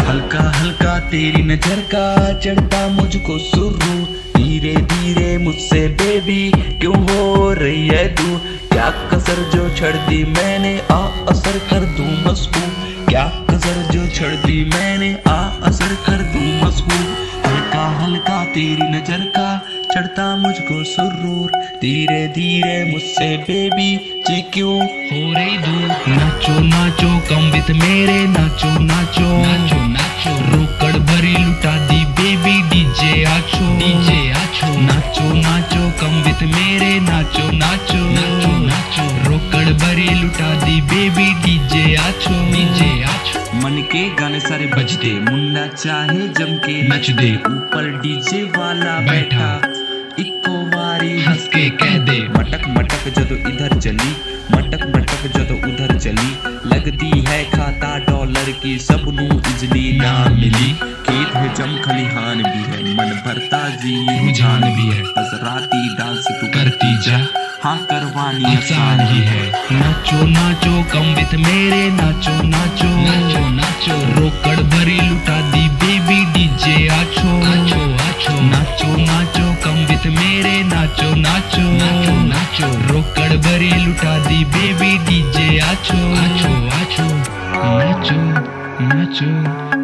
हल्का हल्का तेरी नज़र का चढ़ता मुझको सुरू। धीरे धीरे मुझसे बेबी क्यों हो रही है तू? क्या कसर जो छड़ दी मैंने, आ असर कर दूँ मस्कू क्या। कसर जो छड़ दी मैंने आ असर कर दूँ मस्कू हल्का हल्का तेरी नज़र का चढ़ता मुझको सुरूर। धीरे धीरे मुझसे बेबी जी क्यों हो रही दूर? नाचो नाचो कम वित मेरे। नाचो नाचो नाचो नाचो। रोकड़ भरी लुटा दी बेबी डीजे आछो डीजे आछो नाचो नाचो कम वित मेरे। नाचो नाचो नाचो। रोकड़ भरी लुटा दी बेबी डीजे आछो डीजे आछो। मन के गाने सारे बजदे मुन्ना चाहे जम के नच दे। ऊपर डीजे वाला बैठा। इको वारी हंस के कह दे। मटक मटक जदो इधर चली मटक मटक जदो उधर चली लगती है खाता डॉलर की सबनू इजली ना मिली। खेत है जम खलिहान भी है मन भरता जी रुझान भी है। बस राती डांस तू करती जा। हाँ करवानी आसान ही है। नाचो नाचो कम विथ मेरे। नाचो नाचो। नाचो नाचो। रोकड़ भरी लुटा दी बेबी डीजे आछो आछो आछो नाचो नाचो कम विथ मेरे। नाचो नाचो। नाचो नाचो। रोकड़ भरी लुटा दी बेबी डीजे आछो आछो आछो नाचो नाचो।